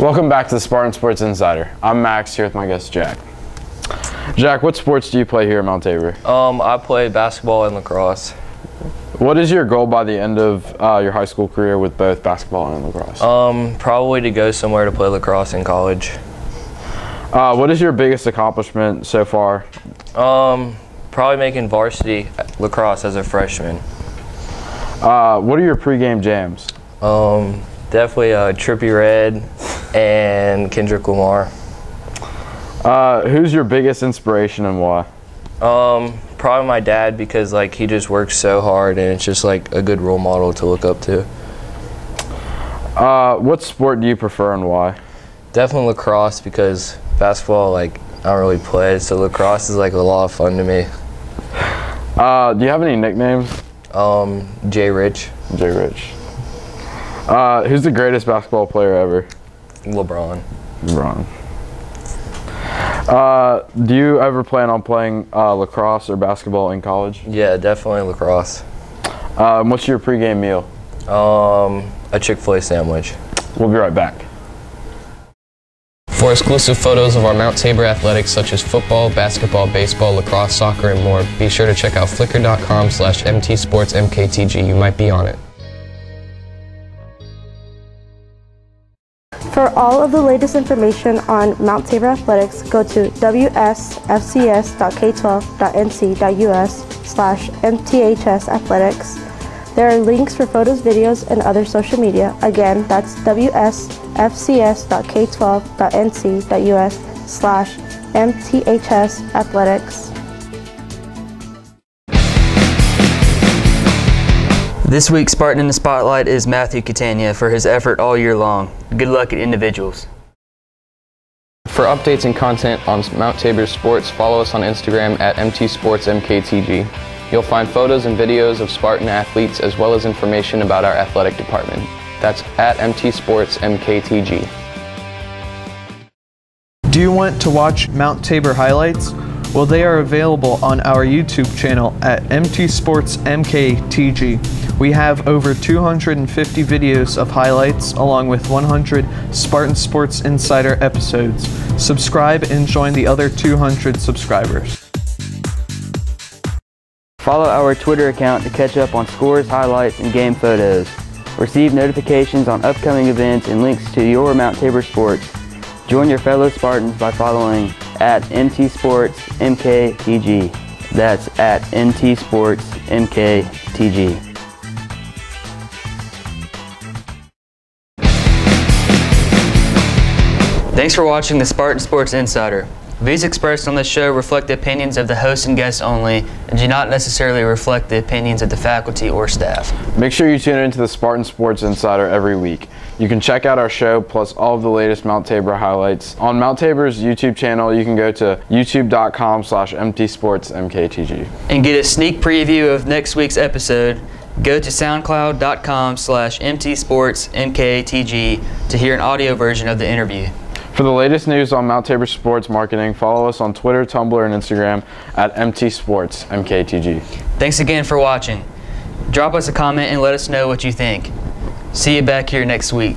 Welcome back to the Spartan Sports Insider. I'm Max here with my guest Jack. Jack, what sports do you play here at Mount Tabor? Um, I play basketball and lacrosse. What is your goal by the end of uh, your high school career with both basketball and lacrosse? Um, probably to go somewhere to play lacrosse in college. Uh, what is your biggest accomplishment so far? Um, probably making varsity lacrosse as a freshman. Uh, what are your pregame jams? Um, definitely uh, Trippie Redd and Kendrick Lamar. Uh, who's your biggest inspiration and why? Um, probably my dad because like he just works so hard and it's just like a good role model to look up to. Uh, what sport do you prefer and why? Definitely lacrosse because basketball like I don't really play, so lacrosse is like a lot of fun to me. Uh, do you have any nicknames? Um, Jay Rich, Jay Rich. Uh, who's the greatest basketball player ever? LeBron. LeBron. Uh, do you ever plan on playing uh, lacrosse or basketball in college? Yeah, definitely lacrosse. Um, what's your pregame meal? Um, a Chick-fil-A sandwich. We'll be right back. For exclusive photos of our Mount Tabor athletics such as football, basketball, baseball, lacrosse, soccer, and more, be sure to check out flickr.com slash mtsportsmktg. You might be on it. For all of the latest information on Mount Tabor Athletics, go to wsfcs.k12.nc.us slash mths athletics. There are links for photos, videos, and other social media. Again, that's wsfcs.k12.nc.us slash mths This week's Spartan in the Spotlight is Matthew Catania for his effort all year long. Good luck at individuals. For updates and content on Mount Tabor sports, follow us on Instagram at mtsportsmktg. You'll find photos and videos of Spartan athletes as well as information about our athletic department. That's at mtsportsmktg. Do you want to watch Mount Tabor highlights? Well, they are available on our YouTube channel at MT Sports MKTG. We have over 250 videos of highlights along with 100 Spartan Sports Insider episodes. Subscribe and join the other 200 subscribers. Follow our Twitter account to catch up on scores, highlights, and game photos. Receive notifications on upcoming events and links to your Mount Tabor sports. Join your fellow Spartans by following at MT Sports MKTG. That's at MT Sports MKTG. Thanks for watching the Spartan Sports Insider. Views expressed on this show reflect the opinions of the host and guests only and do not necessarily reflect the opinions of the faculty or staff. Make sure you tune into the Spartan Sports Insider every week. You can check out our show plus all of the latest Mount Tabor highlights. On Mount Tabor's YouTube channel, you can go to youtube.com slash mtsportsmktg. And get a sneak preview of next week's episode, go to soundcloud.com slash mtsportsmktg to hear an audio version of the interview. For the latest news on Mount Tabor sports marketing, follow us on Twitter, Tumblr, and Instagram at mtsportsmktg. Thanks again for watching. Drop us a comment and let us know what you think. See you back here next week.